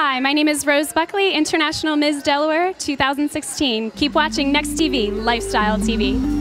Hi, my name is Rose Buckley, International Ms. Delaware 2016. Keep watching Next TV, Lifestyle TV.